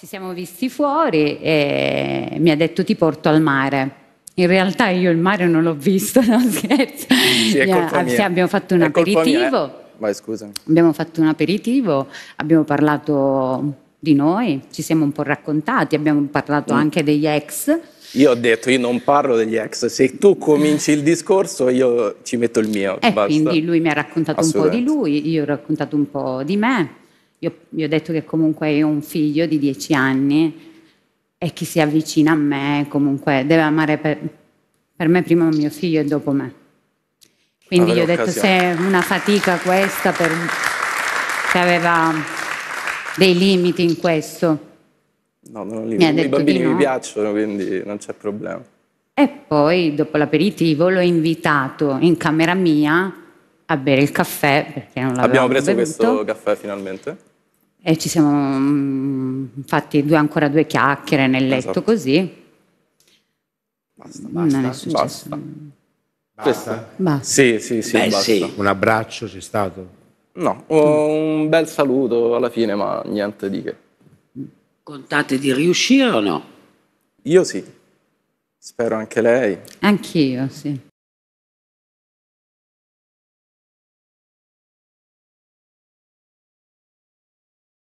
ci siamo visti fuori e mi ha detto ti porto al mare. In realtà io il mare non l'ho visto, no scherzo. Sì, è ha- colpa mia. sì, abbiamo fatto un È mia, eh. aperitivo. Vai, scusami. Abbiamo fatto un aperitivo, abbiamo parlato di noi, ci siamo un po' raccontati, abbiamo parlato Mm. anche degli ex. Io ho detto, io non parlo degli ex, se tu cominci il discorso io ci metto il mio, E basta. quindi lui mi ha raccontato un po' di lui, io ho raccontato un po' di me. Io gli ho detto che comunque io ho un figlio di dieci anni e chi si avvicina a me comunque deve amare per, per me prima mio figlio e dopo me. Quindi gli ho detto se è una fatica questa, per, se aveva dei limiti in questo. No, non li- Mi ha I bambini di mi no. piacciono, quindi non c'è problema. E poi dopo l'aperitivo l'ho invitato in camera mia a bere il caffè perché non l'avevamo Abbiamo preso bevuto. questo caffè finalmente? E ci siamo mm, fatti due, ancora due chiacchiere nel letto Esatto. così. Basta, non è successo. Basta. Basta? Basta. Sì, sì, sì, Beh, basta. sì. Un abbraccio c'è stato? No, un bel saluto alla fine, ma niente di che. Contate di riuscire o no? Io sì, spero anche lei. Anch'io, sì.